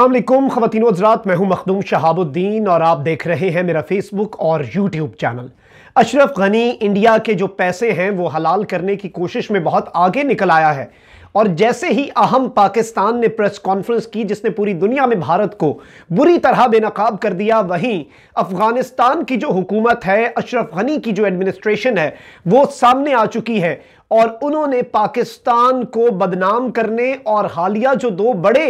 अल्लाम खवतिन हजरात मैं हूँ मखदूम शहाबुद्दीन और आप देख रहे हैं मेरा फेसबुक और YouTube channel Ashraf Ghani India के जो पैसे हैं, वो हलाल करने की कोशिश में बहुत आगे निकल आया है। और जैसे ही अहम पाकिस्तान ने प्रेस कॉन्फ्रेंस की, जिसने पूरी दुनिया में भारत को बुरी तरह बेनकाब कर दिया, वहीं अफ़गानिस्तान की जो हुकूमत है, अशरफ गनी की जो एडमिनिस्ट्रेशन है, वो सामने आ चुकी है। और उन्होंने पाकिस्तान को बदनाम करने और हालिया जो दो बड़े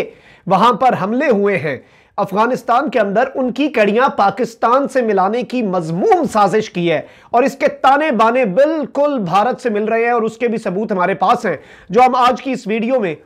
वहाँ पर हमले हुए हैं। अफ़गानिस्तान के अंदर उनकी कड़ियाँ पाकिस्तान से मिलाने की मजमूम साजिश की है और इसके ताने बाने बिल्कुल भारत से मिल रहे हैं और उसके भी सबूत हमारे पास हैं, जो हम आज की इस वीडियो में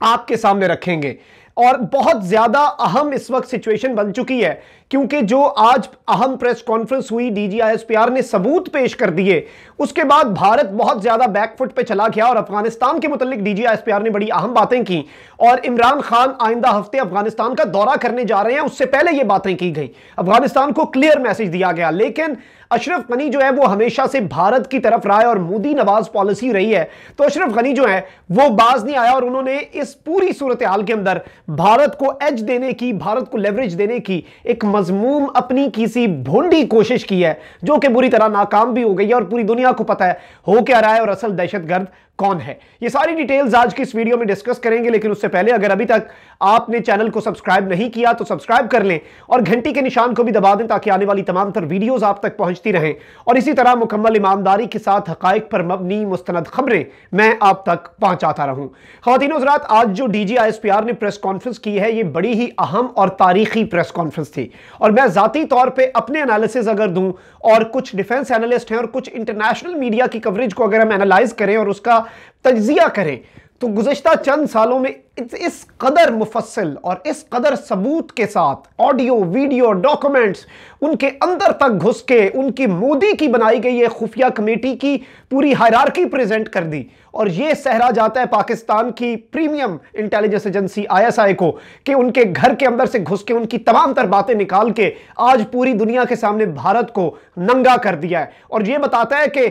आपके सामने रखेंगे। और बहुत ज़्यादा अहम इस वक्त सिचुएशन बन चुकी है क्योंकि जो आज अहम प्रेस कॉन्फ्रेंस हुई डीजीआईएसपीआर ने सबूत पेश कर दिए, उसके बाद भारत बहुत ज़्यादा बैकफुट पे चला गया और अफ़गानिस्तान के मुतलिक डीजीआईएसपीआर ने बड़ी अहम बातें की। और इमरान खान आइंदा हफ़्ते अफ़गानिस्तान का दौरा करने जा रहे हैं, उससे पहले ये बातें की गई। अफ़गानिस्तान को क्लियर मैसेज दिया गया, लेकिन अशरफ गनी जो है, वो हमेशा से भारत की तरफ़ रहा है और मोदी नवाज़ पॉलिसी रही है। तो अशरफ गनी जो है, वो बाज नहीं आया और उन्होंने इस पूरी सूरत हाल के अंदर भारत को एज देने की, भारत को लेवरेज देने की एक मजमूम अपनी किसी भूडी कोशिश की है, जो कि बुरी तरह नाकाम भी हो गई है और पूरी दुनिया को पता है, हो क्या रहा है और असल दहशतगर्द कौन है? ये सारी डिटेल्स आज की इस वीडियो में डिस्कस करेंगे, लेकिन उससे पहले अगर अभी तक आपने चैनल को सब्सक्राइब नहीं किया तो सब्सक्राइब कर लें और घंटी के निशान को भी दबा दें ताकि आने वाली तमाम तर वीडियोस आप तक पहुँचती रहें। और इसी तरह मुकम्मल ईमानदारी के साथ हकाइक पर मबनी मुस्तनद खबरें मैं आप तक पहुंचाता रहूँ। खातिन हजरात आज जो डी जी ने प्रेस कॉन्फ्रेंस की है, ये बड़ी ही अहम और तारीखी प्रेस कॉन्फ्रेंस थी। और मैं जाती तौर पर अपने एनालिसिस अगर दूँ और कुछ डिफेंस एनालिस्ट हैं और कुछ इंटरनेशनल मीडिया की कवरेज को अगर हम एनालाइज करें और उसका तजिया करें। तो गुजशत चंद सालों में इस कदर मुफसल और इस कदर सबूत के साथ ऑडियो, वीडियो, डॉक्यूमेंट्स उनके अंदर तक घुस के उनकी मोदी की बनाई गई एक खुफिया कमेटी की पूरी हायरार्की प्रेजेंट कर दी। और यह सहरा जाता है पाकिस्तान की प्रीमियम इंटेलिजेंस एजेंसी आईएसआई को कि उनके घर के अंदर से घुस के उनकी तमाम तर बातें निकाल के आज पूरी दुनिया के सामने भारत को नंगा कर दिया है। और यह बताता है कि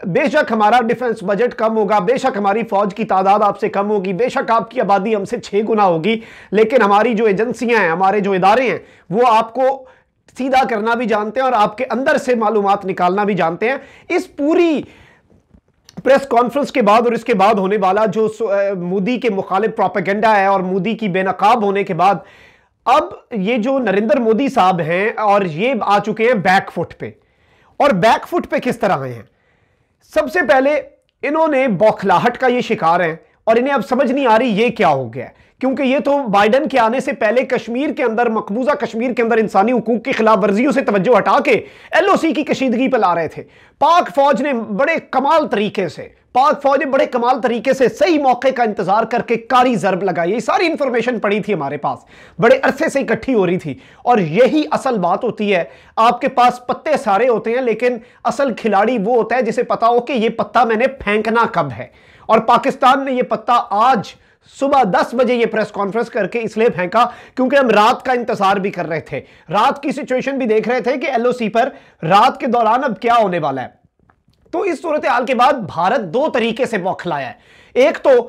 बेशक हमारा डिफेंस बजट कम होगा, बेशक हमारी फौज की तादाद आपसे कम होगी, बेशक आपकी आबादी हमसे छह गुना होगी, लेकिन हमारी जो एजेंसियाँ हैं, हमारे जो इदारे हैं, वो आपको सीधा करना भी जानते हैं और आपके अंदर से मालूम निकालना भी जानते हैं। इस पूरी प्रेस कॉन्फ्रेंस के बाद और इसके बाद होने वाला जो मोदी के मुखालिफ प्रोपेगेंडा है और मोदी की बेनकाब होने के बाद, अब ये जो नरेंद्र मोदी साहब हैं और ये आ चुके हैं बैकफुट पे। और बैकफुट पे किस तरह आए हैं? सबसे पहले इन्होंने बौखलाहट का ये शिकार है और इन्हें अब समझ नहीं आ रही ये क्या हो गया क्योंकि ये तो बाइडन के आने से पहले कश्मीर के अंदर, मकबूजा कश्मीर के अंदर इंसानी हकूक की खिलाफ वर्जियों से तवज्जो हटा के एलओसी की कशीदगी पर ला रहे थे। पाक फौज ने बड़े कमाल तरीके से पाक फौज ने बड़े कमाल तरीके से सही मौके का इंतज़ार करके कारी जरब लगाई। ये सारी इंफॉर्मेशन पड़ी थी हमारे पास। बड़े अरसे से इकट्ठी हो रही थी। और यही असल बात होती है। आपके पास पत्ते सारे होते हैं, लेकिन असल खिलाड़ी वो होता है जिसे पता हो कि ये पत्ता मैंने फेंकना कब है। और पाकिस्तान ने यह पत्ता आज सुबह 10 बजे ये प्रेस कॉन्फ्रेंस करके इसलिए फेंका क्योंकि हम रात का इंतज़ार भी कर रहे थे। रात की सिचुएशन भी देख रहे थे कि एलओसी पर रात के दौरान अब क्या होने वाला है। तो इस सूरत हाल के बाद भारत दो तरीके से बौखलाया है। एक तो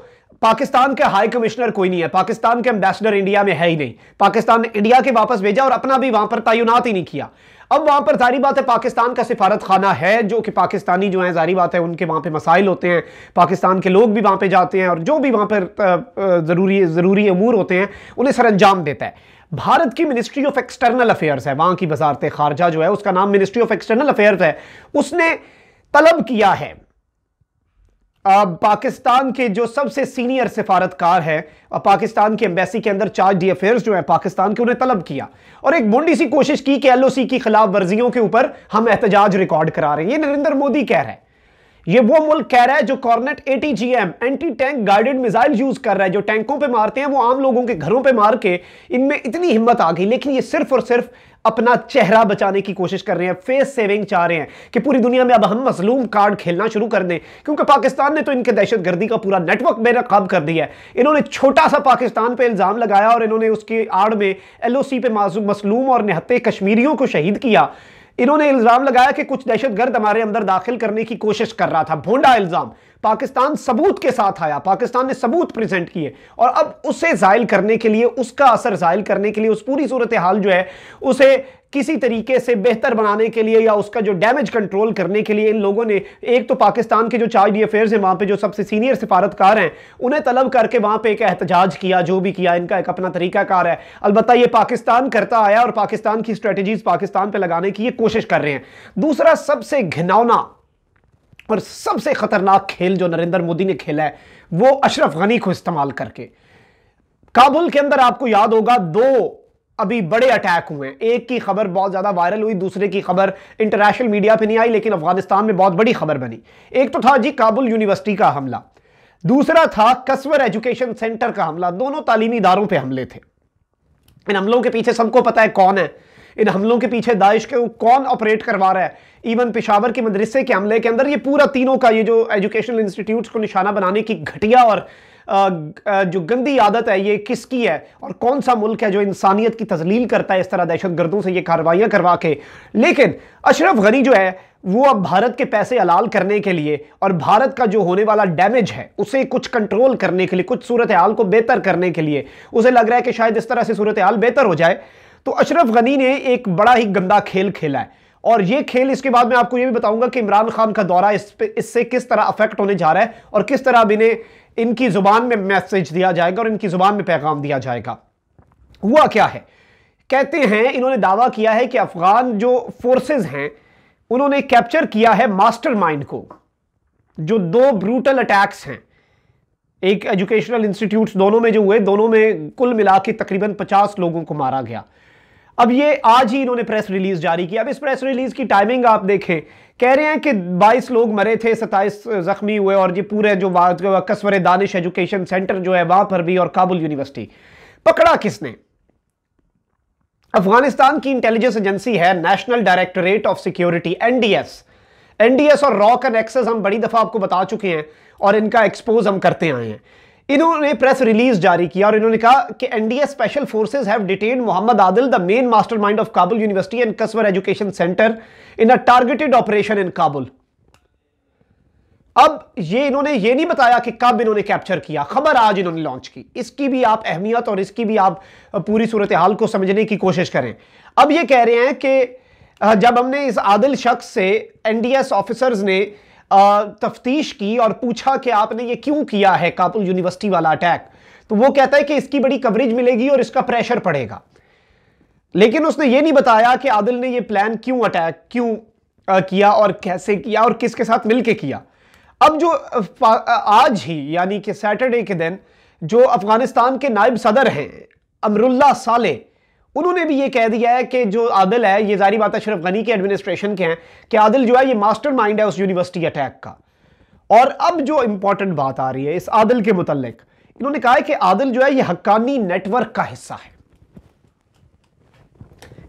पाकिस्तान के हाई कमिश्नर कोई नहीं है। पाकिस्तान के एम्बेसडर इंडिया में है ही नहीं। पाकिस्तान ने इंडिया के वापस भेजा और अपना भी वहाँ पर तयनात ही नहीं किया। अब वहाँ पर जारी बात है, पाकिस्तान का सिफारत खाना है, जो कि पाकिस्तानी जो है, जारी बात है, उनके वहाँ पे मसाइल होते हैं। पाकिस्तान के लोग भी वहाँ पे जाते हैं और जो भी वहाँ पर ज़रूरी ज़रूरी अमूर होते हैं, उन्हें सर अंजाम देता है। भारत की मिनिस्ट्री ऑफ़ एक्सटर्नल अफेयर्स है, वहाँ की वजारत खारजा जो है, उसका नाम मिनिस्ट्री ऑफ़ एक्सटर्नल अफेयर्स है। उसने तलब किया है। पाकिस्तान के जो सबसे सीनियर सिफारतकार है और पाकिस्तान की एम्बेसी के अंदर चार्ज डी अफेयर्स जो है, पाकिस्तान के उन्हें तलब किया। और एक मुंडी सी कोशिश की कि एलओसी की खिलाफ वर्जियों के ऊपर हम एहतजाज रिकॉर्ड करा रहे हैं। ये नरेंद्र मोदी कह रहे हैं। ये वो मुल्क कह रहा है जो Kornet ATGM anti tank guided missile use कर रहा है, जो टैंकों पे मारते हैं, वो आम लोगों के घरों पे मार के इनमें इतनी हिम्मत आ गई। लेकिन ये सिर्फ़ और सिर्फ़ अपना चेहरा बचाने की कोशिश कर रहे हैं फेस सेविंग चाह रहे हैं कि पूरी दुनिया में अब हम मजलूम कार्ड खेलना शुरू कर दें, क्योंकि पाकिस्तान ने तो इनके दहशतगर्दी का पूरा नेटवर्क बेनकाब कर दिया है। इन्होंने छोटा सा पाकिस्तान पर इल्ज़ाम लगाया और इन्होंने उसकी आड़ में एलओसी पे मसलूम और निहत्ते कश्मीरियों को शहीद किया। इन्होंने इल्ज़ाम लगाया कि कुछ दहशतगर्द हमारे अंदर दाखिल करने की कोशिश कर रहा था, भोंडा इल्ज़ाम। पाकिस्तान सबूत के साथ आया, पाकिस्तान ने सबूत प्रेजेंट किए। और अब उसे जायल करने के लिए, उसका असर जायल करने के लिए, उस पूरी सूरत हाल जो है, उसे किसी तरीके से बेहतर बनाने के लिए या उसका जो डैमेज कंट्रोल करने के लिए इन लोगों ने, एक तो पाकिस्तान के जो चार्ज डी अफेयर्स हैं, वहाँ पे जो सबसे सीनियर सिफारतकार हैं, उन्हें तलब करके वहाँ पे एक एहतजाज किया, जो भी किया, इनका एक अपना तरीकाकार है। अलबत्ता ये पाकिस्तान करता आया और पाकिस्तान की स्ट्रेटजीज पाकिस्तान पर लगाने की ये कोशिश कर रहे हैं। दूसरा सबसे घिनौना और सबसे खतरनाक खेल जो नरेंद्र मोदी ने खेला है, वो अशरफ गनी को इस्तेमाल करके। काबुल के अंदर आपको याद होगा, दो अभी बड़े अटैक हुए एक की खबर बहुत ज़्यादा वायरल हुई, दूसरे की खबर इंटरनेशनल मीडिया पे नहीं आई, लेकिन अफ़गानिस्तान में बहुत बड़ी खबर बनी। एक तो था जी, काबुल यूनिवर्सिटी का हमला। दूसरा था, कसवर एजुकेशन सेंटर का हमला। दोनों तालीमी इदारों पर हमले थे। इन हमलों के पीछे सबको पता है कौन है? इन हमलों के पीछे दाइश के कौन ऑपरेट करवा रहा है? इवन पिशावर के मदरसे के हमले के अंदर ये पूरा तीनों का ये जो एजुकेशनल इंस्टीट्यूट्स को निशाना बनाने की घटिया और जो गंदी आदत है, ये किसकी है? और कौन सा मुल्क है जो इंसानियत की तजलील करता है इस तरह दहशत गर्दों से ये कार्रवाइयाँ करवा के? लेकिन अशरफ गनी जो है, वो अब भारत के पैसे अलाल करने के लिए और भारत का जो होने वाला डैमेज है, उसे कुछ कंट्रोल करने के लिए, कुछ सूरत हाल को बेहतर करने के लिए, उसे लग रहा है कि शायद इस तरह से सूरत हाल बेहतर हो जाए। तो अशरफ गनी ने एक बड़ा ही गंदा खेल खेला है। और ये खेल इसके बाद मैं आपको ये भी बताऊँगा कि इमरान खान का दौरा इस पे, इससे किस तरह अफेक्ट होने जा रहा है और किस तरह अब इन्हें, इनकी ज़ुबान में मैसेज दिया जाएगा और इनकी ज़ुबान में पैगाम दिया जाएगा। हुआ क्या है? कहते हैं, इन्होंने दावा किया है कि अफगान जो फोर्सेज हैं, उन्होंने कैप्चर किया है मास्टरमाइंड को, जो दो ब्रूटल अटैक्स हैं। एक एजुकेशनल इंस्टीट्यूट्स दोनों में जो हुए, दोनों में कुल मिला के तकरीबन 50 लोगों को मारा गया। अब ये आज ही इन्होंने प्रेस रिलीज़ जारी किया। अब इस प्रेस रिलीज़ की टाइमिंग आप देखें। कह रहे हैं कि 22 लोग मरे थे 27 जख्मी हुए और ये पूरे जो कसवर दानिश एजुकेशन सेंटर जो है, वहाँ पर भी और काबुल यूनिवर्सिटी पकड़ा किसने? अफ़गानिस्तान की इंटेलिजेंस एजेंसी है National Directorate of Security NDS NDS और रॉक एंड एक्सेस हम बड़ी दफ़ा आपको बता चुके हैं और इनका एक्सपोज हम करते आए हैं। इन्होंने प्रेस रिलीज़ जारी किया और इन्होंने कहा कि NDA special forces have detain Mohammad Adil the main mastermind of Kabul university and Kawsar education centre in a targeted operation in Kabul अब ये इन्होंने ये नहीं बताया कि कब इन्होंने कैप्चर किया। खबर आज इन्होंने लॉन्च की। इसकी भी आप अहमियत और इसकी भी आप पूरी सूरत हाल को समझने की कोशिश करें। अब ये कह रहे हैं कि जब हमने इस आदिल शख्स से एनडीएस ऑफिसर्स ने तफ्तीश की और पूछा कि आपने ये क्यों किया है काबुल यूनिवर्सिटी वाला अटैक? तो वो कहता है कि इसकी बड़ी कवरेज मिलेगी और इसका प्रेशर पड़ेगा। लेकिन उसने ये नहीं बताया कि आदिल ने ये प्लान क्यों अटैक, क्यों किया और कैसे किया और किसके साथ मिलके किया। अब जो आज ही, यानी कि सैटरडे के दिन, जो अफ़गानिस्तान के नायब सदर हैं, अमरुल्ला साले उन्होंने भी ये कह दिया है कि जो आदिल है, ये जारी बात अशरफ गनी के एडमिनिस्ट्रेशन के हैं कि आदिल जो है, ये मास्टर माइंड है उस यूनिवर्सिटी अटैक का। और अब जो इंपॉर्टेंट बात आ रही है, इस आदिल के मुतलक इन्होंने कहा है कि आदिल जो है, ये हक्कानी नेटवर्क का हिस्सा है।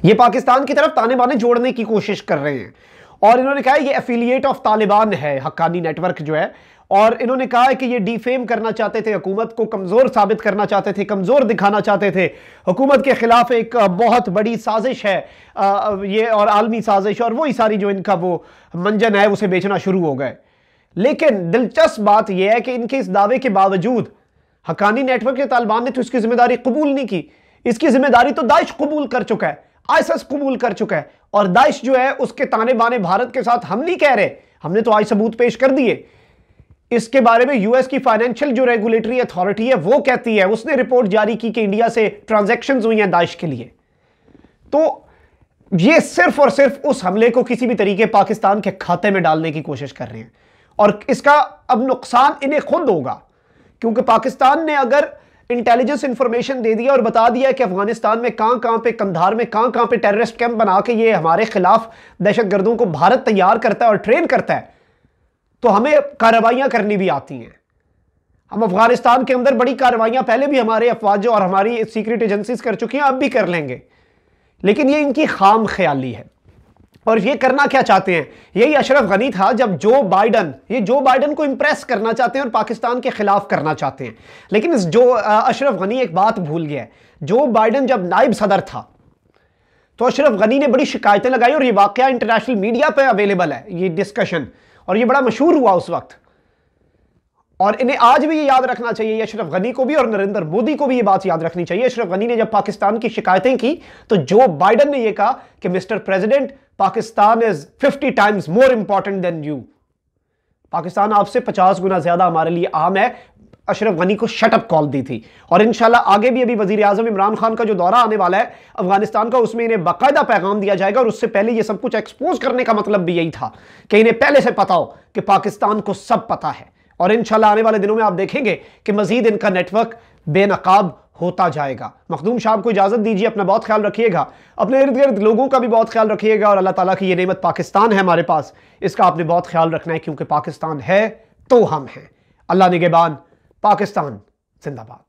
ये पाकिस्तान की तरफ़ ताने बाने जोड़ने की कोशिश कर रहे हैं। और इन्होंने कहा है, ये एफिलिएट ऑफ़ तालिबान है, हक्कानी नेटवर्क जो है और इन्होंने कहा है कि ये डिफेम करना चाहते थे, हुकूमत को कमज़ोर साबित करना चाहते थे, कमज़ोर दिखाना चाहते थे। हुकूमत के ख़िलाफ़ एक बहुत बड़ी साजिश है ये और आलमी साजिश, और वही सारी जो इनका वो मंजन है, उसे बेचना शुरू हो गए। लेकिन दिलचस्प बात यह है कि इनके इस दावे के बावजूद हकानी नेटवर्क के तालिबान ने तो इसकी ज़िम्मेदारी कबूल नहीं की। इसकी ज़िम्मेदारी तो दाइश कबूल कर चुका है, आईएसएस कबूल कर चुका है, और दाइश जो है, उसके ताने बाने भारत के साथ हम नहीं कह रहे। हमने तो आज सबूत पेश कर दिए। इसके बारे में यूएस की फाइनेंशियल जो रेगुलेटरी अथॉरिटी है, वो कहती है, उसने रिपोर्ट जारी की कि इंडिया से ट्रांजैक्शंस हुई हैं दाइश के लिए। तो ये सिर्फ़ और सिर्फ़ उस हमले को किसी भी तरीके पाकिस्तान के खाते में डालने की कोशिश कर रहे हैं। और इसका अब नुकसान इन्हें खुद होगा, क्योंकि पाकिस्तान ने अगर इंटेलिजेंस इंफॉर्मेशन दे दिया और बता दिया कि अफ़गानिस्तान में कहाँ कहाँ पे, कंधार में कहाँ कहाँ पे टेररिस्ट कैंप बना के ये हमारे खिलाफ दहशतगर्दों को भारत तैयार करता है और ट्रेन करता है तो हमें कार्रवाइयाँ करनी भी आती हैं। हम अफ़गानिस्तान के अंदर बड़ी कार्रवाइयाँ पहले भी हमारे अफवाज और हमारी सीक्रेट एजेंसीज कर चुकी हैं, अब भी कर लेंगे। लेकिन ये इनकी खाम ख्याली है। और ये करना क्या चाहते हैं? यही अशरफ गनी था जब जो बाइडन, ये जो बाइडन को इंप्रेस करना चाहते हैं और पाकिस्तान के खिलाफ करना चाहते हैं। लेकिन इस जो अशरफ गनी एक बात भूल गया है। जो बाइडन जब नायब सदर था तो अशरफ गनी ने बड़ी शिकायतें लगाई और ये वाक्य इंटरनेशनल मीडिया पर अवेलेबल है, ये डिस्कशन और ये बड़ा मशहूर हुआ उस वक्त। और इन्हें आज भी ये याद रखना चाहिए, अशरफ गनी को भी और नरेंद्र मोदी को भी ये बात याद रखनी चाहिए। अशरफ गनी ने जब पाकिस्तान की शिकायतें की तो जो बाइडन ने यह कहा कि mister president, Pakistan is fifty times more important than you. Pakistan आपसे पचास गुना ज़्यादा हमारे लिए आम है अशरफ गनी को शटअप कॉल दी थी। और इंशाल्लाह आगे भी अभी वज़ीर आज़म इमरान खान का जो दौरा आने वाला है, अफ़गानिस्तान का, उसमें इन्हें बाकायदा पैगाम दिया जाएगा और उससे पहले ये सब कुछ एक्सपोज करने का मतलब भी यही था कि इन्हें पहले से पता हो कि पाकिस्तान को सब पता है। और इंशाल्लाह आने वाले दिनों में आप देखेंगे कि मजीद इनका नेटवर्क बेनकाब होता जाएगा। मखदूम शाह को इजाज़त दीजिए, अपना बहुत ख्याल रखिएगा। अपने इर्द गिर्द लोगों का भी बहुत ख्याल रखिएगा और अल्लाह ताला की ये नेमत पाकिस्तान है हमारे पास। इसका आपने बहुत ख्याल रखना है क्योंकि पाकिस्तान है तो हम हैं। अल्लाह निगेबान पाकिस्तान जिंदाबाद।